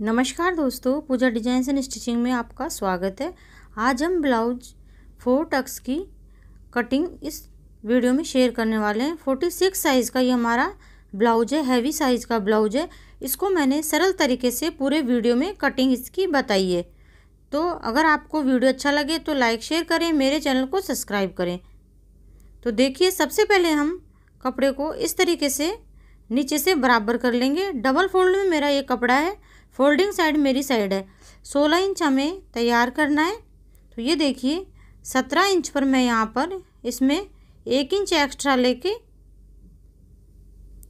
नमस्कार दोस्तों, पूजा design and stitching में आपका स्वागत है। आज हम ब्लाउज फोर टक्स की कटिंग इस वीडियो में शेयर करने वाले हैं। फोर्टी सिक्स साइज़ का ये हमारा ब्लाउज है, हैवी साइज़ का ब्लाउज है। इसको मैंने सरल तरीके से पूरे वीडियो में कटिंग इसकी बताई है। तो अगर आपको वीडियो अच्छा लगे तो लाइक, शेयर करें, मेरे चैनल को सब्सक्राइब करें। तो देखिए, सबसे पहले हम कपड़े को इस तरीके से नीचे से बराबर कर लेंगे। डबल फोल्ड में मेरा ये कपड़ा है, फोल्डिंग साइड मेरी साइड है। सोलह इंच हमें तैयार करना है। तो ये देखिए, सत्रह इंच पर मैं यहाँ पर इसमें एक इंच एक्स्ट्रा लेके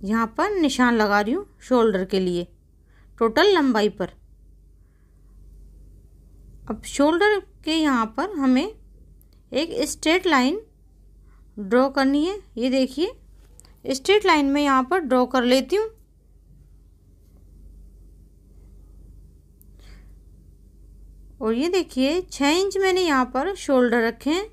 यहाँ पर निशान लगा रही हूँ शोल्डर के लिए, टोटल लंबाई पर। अब शोल्डर के यहाँ पर हमें एक स्ट्रेट लाइन ड्रॉ करनी है, ये देखिए। स्ट्रेट लाइन में यहाँ पर ड्रॉ कर लेती हूँ। और ये देखिए छः इंच मैंने यहाँ पर शोल्डर रखे हैं।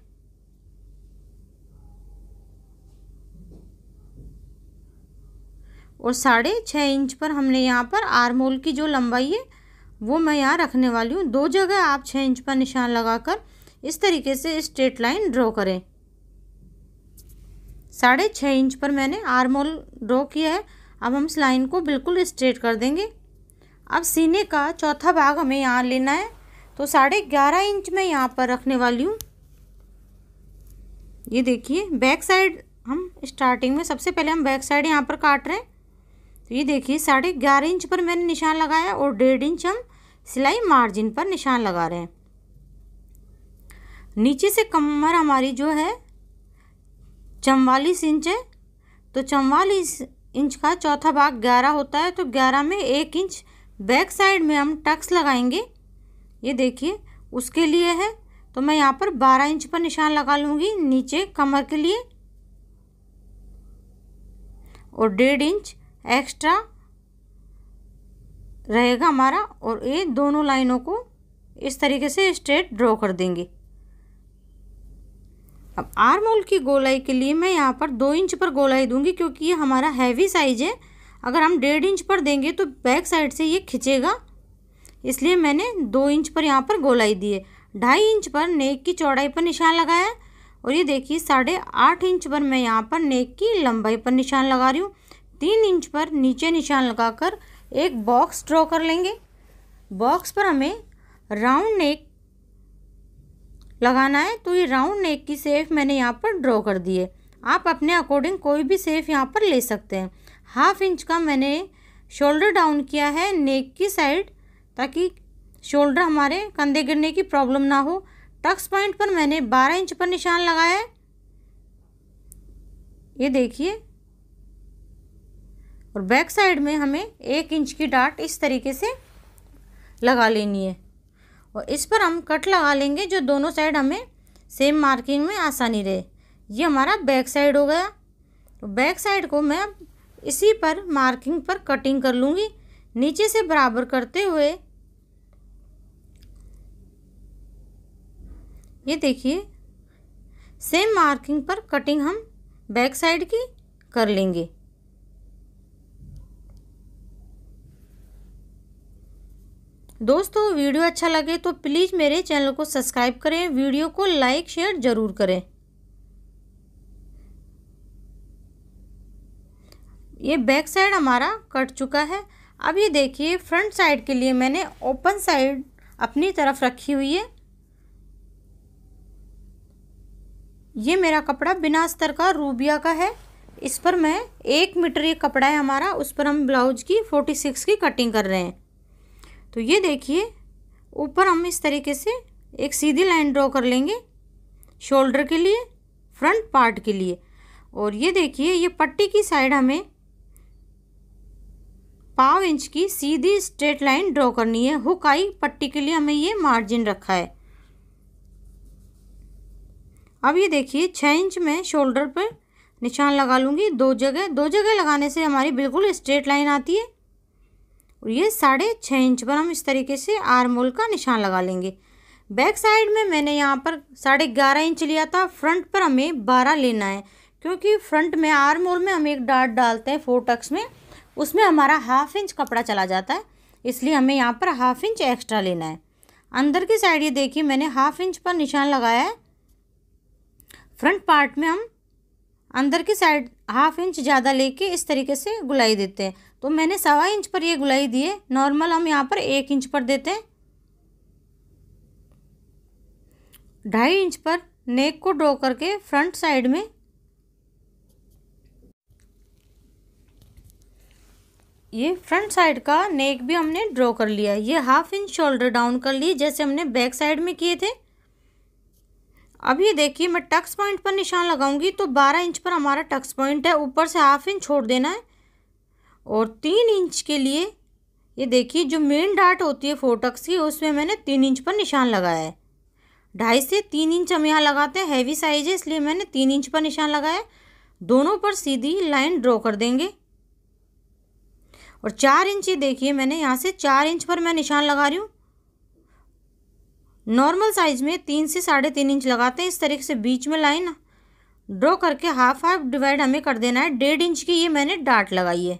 और साढ़े छः इंच पर हमने यहाँ पर आरमोल की जो लंबाई है, वो मैं यहाँ रखने वाली हूँ। दो जगह आप छः इंच पर निशान लगाकर इस तरीके से स्ट्रेट लाइन ड्रॉ करें। साढ़े छः इंच पर मैंने आरमोल ड्रॉ किया है। अब हम इस लाइन को बिल्कुल स्ट्रेट कर देंगे। अब सीने का चौथा भाग हमें यहाँ लेना है। तो साढ़े ग्यारह इंच में यहाँ पर रखने वाली हूँ। ये देखिए, बैक साइड हम स्टार्टिंग में सबसे पहले हम बैक साइड यहाँ पर काट रहे हैं। तो ये देखिए, साढ़े ग्यारह इंच पर मैंने निशान लगाया और डेढ़ इंच हम सिलाई मार्जिन पर निशान लगा रहे हैं। नीचे से कमर हमारी जो है चौवालीस इंच है तो चौवालीस इंच का चौथा भाग ग्यारह होता है तो ग्यारह में एक इंच बैक साइड में हम टक्स लगाएँगे। ये देखिए, उसके लिए है तो मैं यहाँ पर बारह इंच पर निशान लगा लूँगी, नीचे कमर के लिए। और डेढ़ इंच एक्स्ट्रा रहेगा हमारा, और ये दोनों लाइनों को इस तरीके से स्ट्रेट ड्रॉ कर देंगे। अब आर्म होल की गोलाई के लिए मैं यहाँ पर दो इंच पर गोलाई दूँगी क्योंकि ये हमारा हैवी साइज़ है। अगर हम डेढ़ इंच पर देंगे तो बैक साइड से ये खिंचेगा। इसलिए मैंने दो इंच पर यहाँ पर गोलाई दी है। ढाई इंच पर नेक की चौड़ाई पर निशान लगाया और ये देखिए, साढ़े आठ इंच पर मैं यहाँ पर नेक की लंबाई पर निशान लगा रही हूँ। तीन इंच पर नीचे निशान लगाकर एक बॉक्स ड्रॉ कर लेंगे। बॉक्स पर हमें राउंड नेक लगाना है तो ये राउंड नेक की सेफ़ मैंने यहाँ पर ड्रॉ कर दी है। आप अपने अकॉर्डिंग कोई भी सेफ़ यहाँ पर ले सकते हैं। हाफ़ इंच का मैंने शोल्डर डाउन किया है नेक की साइड ताकि शोल्डर हमारे कंधे गिरने की प्रॉब्लम ना हो। टक्स पॉइंट पर मैंने 12 इंच पर निशान लगाया है। ये देखिए। और बैक साइड में हमें एक इंच की डाट इस तरीके से लगा लेनी है। और इस पर हम कट लगा लेंगे जो दोनों साइड हमें सेम मार्किंग में आसानी रहे। ये हमारा बैक साइड हो गया। तो बैक साइड को मैं इसी पर मार्किंग पर कटिंग कर लूँगी। नीचे से बराबर करते हुए ये देखिए सेम मार्किंग पर कटिंग हम बैक साइड की कर लेंगे। दोस्तों, वीडियो अच्छा लगे तो प्लीज़ मेरे चैनल को सब्सक्राइब करें, वीडियो को लाइक, शेयर ज़रूर करें। ये बैक साइड हमारा कट चुका है। अब ये देखिए, फ्रंट साइड के लिए मैंने ओपन साइड अपनी तरफ़ रखी हुई है। ये मेरा कपड़ा बिना अस्तर का, रूबिया का है। इस पर मैं एक मीटर ये कपड़ा है हमारा, उस पर हम ब्लाउज की फोर्टी सिक्स की कटिंग कर रहे हैं। तो ये देखिए, ऊपर हम इस तरीके से एक सीधी लाइन ड्रॉ कर लेंगे, शोल्डर के लिए, फ्रंट पार्ट के लिए। और ये देखिए, ये पट्टी की साइड हमें पाव इंच की सीधी स्ट्रेट लाइन ड्रॉ करनी है। हुक आई, पट्टी के लिए हमें ये मार्जिन रखा है। अब ये देखिए छः इंच में शोल्डर पर निशान लगा लूँगी, दो जगह दो जगह लगाने से हमारी बिल्कुल स्ट्रेट लाइन आती है। और ये साढ़े छः इंच पर हम इस तरीके से आर्म होल का निशान लगा लेंगे। बैक साइड में मैंने यहाँ पर साढ़े ग्यारह इंच लिया था, फ्रंट पर हमें बारह लेना है, क्योंकि फ्रंट में, आर मोल में हम एक डार्ट डालते हैं फोर टक्स में, उसमें हमारा हाफ़ इंच कपड़ा चला जाता है, इसलिए हमें यहाँ पर हाफ़ इंच एक्स्ट्रा लेना है। अंदर की साइड ये देखिए, मैंने हाफ़ इंच पर निशान लगाया है। फ्रंट पार्ट में हम अंदर की साइड हाफ़ इंच ज़्यादा लेके इस तरीके से गुलाई देते हैं। तो मैंने सवा इंच पर ये गुलाई दिए नॉर्मल हम यहाँ पर एक इंच पर देते हैं। ढाई इंच पर नेक को ड्रॉ करके फ्रंट साइड में ये फ्रंट साइड का नेक भी हमने ड्रॉ कर लिया ये हाफ़ इंच शोल्डर डाउन कर लिए, जैसे हमने बैक साइड में किए थे। ये देखिए, मैं टक्स पॉइंट पर निशान लगाऊँगी तो बारह इंच पर हमारा टक्स पॉइंट है। ऊपर से हाफ़ इंच छोड़ देना है। और तीन इंच के लिए, ये देखिए, जो मेन डार्ट होती है फोर टक्स की, उसमें मैंने तीन इंच पर निशान लगाया है। ढाई से तीन इंच हम यहाँ लगाते हैं हैवी साइज़ है, इसलिए मैंने तीन इंच पर निशान लगाया दोनों पर सीधी लाइन ड्रॉ कर देंगे। और चार इंच ही देखिए, मैंने यहाँ से चार इंच पर मैं निशान लगा रही हूँ। नॉर्मल साइज़ में तीन से साढ़े तीन इंच लगाते हैं। इस तरीके से बीच में लाइन ड्रॉ करके हाफ़ हाफ़ डिवाइड हमें कर देना है। डेढ़ इंच की ये मैंने डाट लगाई है।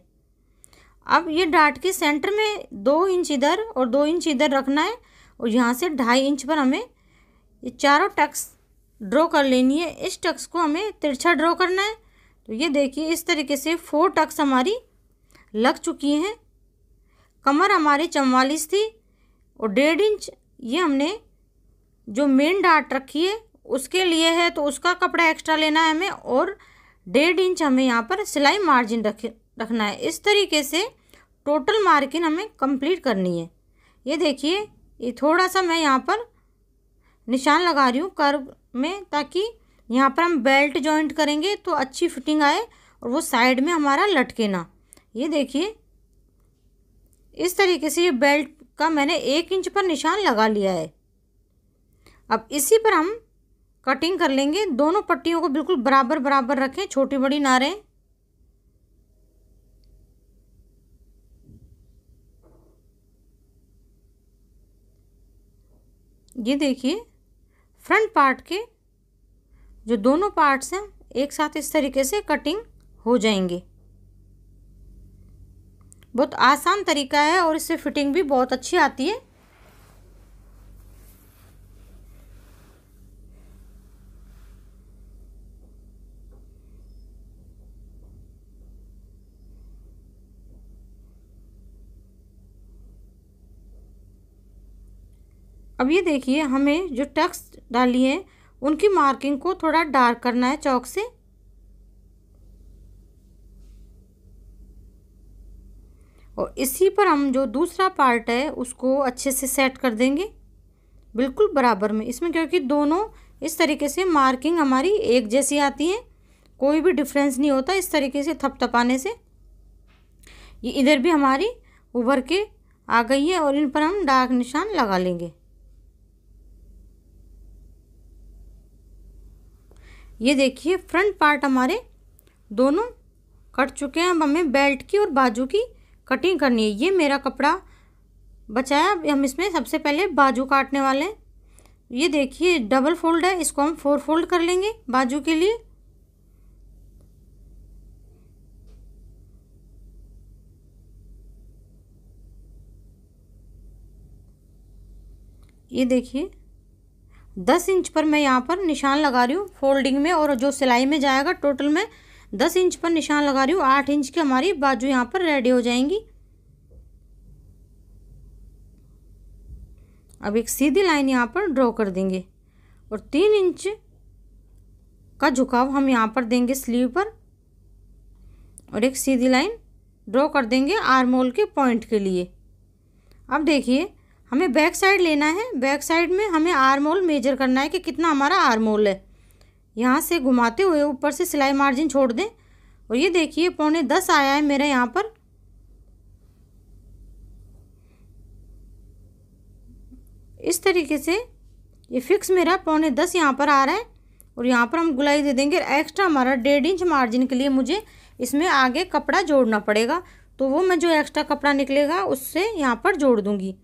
अब ये डाट के सेंटर में दो इंच इधर और दो इंच इधर रखना है और यहाँ से ढाई इंच पर हमें ये चारों टक्स ड्रॉ कर लेनी है। इस टक्स को हमें तिरछा ड्रॉ करना है। तो ये देखिए, इस तरीके से फोर टक्स हमारी लग चुकी हैं। कमर हमारी चवालीस थी और डेढ़ इंच ये हमने जो मेन डाट रखी है, उसके लिए है तो उसका कपड़ा एक्स्ट्रा लेना है हमें और डेढ़ इंच हमें यहाँ पर सिलाई मार्जिन रख, रखना है। इस तरीके से टोटल मार्किंग हमें कंप्लीट करनी है। ये देखिए, ये थोड़ा सा मैं यहाँ पर निशान लगा रही हूँ कर्व में, ताकि यहाँ पर हम बेल्ट जॉइंट करेंगे तो अच्छी फिटिंग आए और वो साइड में हमारा लटके ना। ये देखिए, इस तरीके से ये बेल्ट का मैंने एक इंच पर निशान लगा लिया है। अब इसी पर हम कटिंग कर लेंगे। दोनों पट्टियों को बिल्कुल बराबर बराबर रखें, छोटी बड़ी ना रहें। ये देखिए फ्रंट पार्ट के जो दोनों पार्ट्स हैं, एक साथ इस तरीके से कटिंग हो जाएँगे। बहुत आसान तरीका है और इससे फिटिंग भी बहुत अच्छी आती है। अब ये देखिए, हमें जो टक्स डाली है, उनकी मार्किंग को थोड़ा डार्क करना है चौक से। और इसी पर हम जो दूसरा पार्ट है, उसको अच्छे से सेट कर देंगे। बिल्कुल बराबर में। इसमें क्योंकि दोनों इस तरीके से मार्किंग हमारी एक जैसी आती है। कोई भी डिफरेंस नहीं होता इस तरीके से थपथपाने से। ये इधर भी हमारी उभर के आ गई है और इन पर हम डार्क निशान लगा लेंगे। ये देखिए फ्रंट पार्ट हमारे दोनों कट चुके हैं। अब हमें बेल्ट की और बाजू की कटिंग करनी है। ये मेरा कपड़ा बचाया। अब हम इसमें सबसे पहले बाजू काटने वाले हैं। ये देखिए डबल फोल्ड है। इसको हम फोर फोल्ड कर लेंगे बाजू के लिए। ये देखिए दस इंच पर मैं यहाँ पर निशान लगा रही हूँ फोल्डिंग में और जो सिलाई में जाएगा टोटल में दस इंच पर निशान लगा रही हूँ। आठ इंच की हमारी बाजू यहाँ पर रेडी हो जाएँगी। अब एक सीधी लाइन यहाँ पर ड्रॉ कर देंगे और तीन इंच का झुकाव हम यहाँ पर देंगे स्लीव पर और एक सीधी लाइन ड्रॉ कर देंगे आर्मोल के पॉइंट के लिए। अब देखिए हमें बैक साइड लेना है। बैक साइड में हमें आर्मोल मेजर करना है कि कितना हमारा आर्मोल है। यहाँ से घुमाते हुए ऊपर से सिलाई मार्जिन छोड़ दें। और ये देखिए, पौने दस आया है मेरा यहाँ पर। इस तरीके से ये फिक्स मेरा पौने दस यहाँ पर आ रहा है। और यहाँ पर हम गुलाई दे देंगे। एक्स्ट्रा हमारा डेढ़ इंच मार्जिन के लिए मुझे इसमें आगे कपड़ा जोड़ना पड़ेगा। तो वो मैं जो एक्स्ट्रा कपड़ा निकलेगा उससे यहाँ पर जोड़ दूँगी।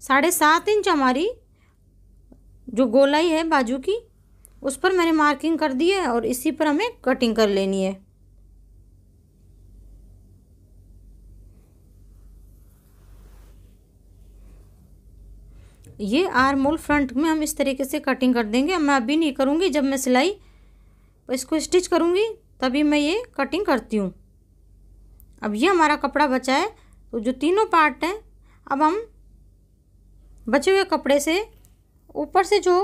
साढ़े सात इंच हमारी जो गोलाई है बाजू की, उस पर मैंने मार्किंग कर दी है और इसी पर हमें कटिंग कर लेनी है। ये आर मोल फ्रंट में हम इस तरीके से कटिंग कर देंगे। मैं अभी नहीं करूँगी, जब मैं सिलाई इसको स्टिच करूँगी, तभी मैं ये कटिंग करती हूँ। अब ये हमारा कपड़ा बचा है तो जो तीनों पार्ट हैं, अब हम बचे हुए कपड़े से ऊपर से जो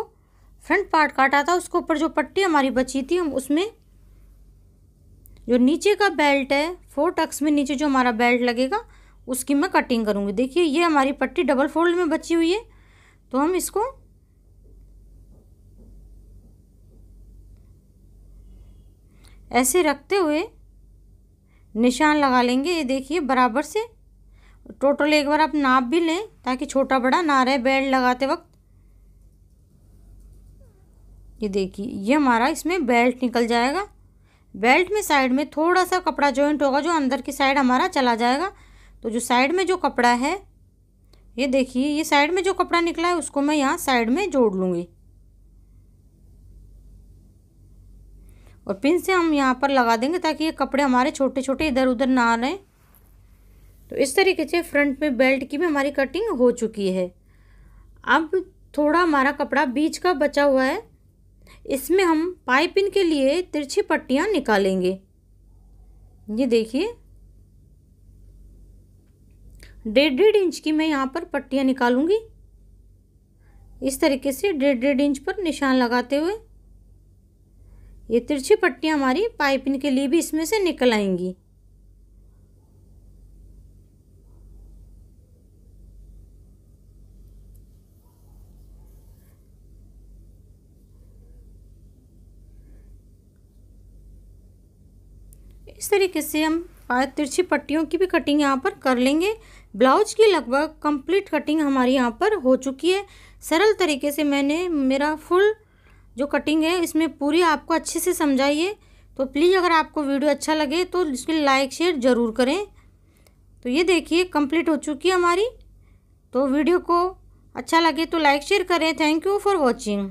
फ्रंट पार्ट काटा था, उसके ऊपर जो पट्टी हमारी बची थी, हम उसमें जो नीचे का बेल्ट है फोर टक्स में नीचे जो हमारा बेल्ट लगेगा, उसकी मैं कटिंग करूँगी। देखिए, ये हमारी पट्टी डबल फोल्ड में बची हुई है तो हम इसको ऐसे रखते हुए निशान लगा लेंगे। ये देखिए, बराबर से टोटल एक बार आप नाप भी लें ताकि छोटा बड़ा ना रहे बेल्ट लगाते वक्त। ये देखिए, ये हमारा इसमें बेल्ट निकल जाएगा। बेल्ट में साइड में थोड़ा सा कपड़ा जॉइंट होगा जो अंदर की साइड हमारा चला जाएगा। तो जो साइड में जो कपड़ा है, ये देखिए, ये साइड में जो कपड़ा निकला है, उसको मैं यहाँ साइड में जोड़ लूँगी। और पिन से हम यहाँ पर लगा देंगे ताकि ये कपड़े हमारे छोटे छोटे इधर उधर ना रहे। तो इस तरीके से फ्रंट में बेल्ट की भी हमारी कटिंग हो चुकी है। अब थोड़ा हमारा कपड़ा बीच का बचा हुआ है। इसमें हम पाइपिंग के लिए तिरछी पट्टियाँ निकालेंगे। ये देखिए। डेढ़ डेढ़ इंच की मैं यहाँ पर पट्टियाँ निकालूँगी। इस तरीके से डेढ़ डेढ़ इंच पर निशान लगाते हुए। ये तिरछी पट्टियाँ हमारी पाइपिंग के लिए भी इसमें से निकल आएँगी। इस तरीके से हम तिरछी पट्टियों की भी कटिंग यहाँ पर कर लेंगे। ब्लाउज की लगभग कंप्लीट कटिंग हमारी यहाँ पर हो चुकी है। सरल तरीके से मैंने मेरा फुल जो कटिंग है, इसमें पूरी आपको अच्छे से समझाइए। तो प्लीज़ अगर आपको वीडियो अच्छा लगे तो इसके लाइक शेयर ज़रूर करें। तो ये देखिए कंप्लीट हो चुकी है हमारी। तो वीडियो को अच्छा लगे तो लाइक शेयर करें। Thank you for watching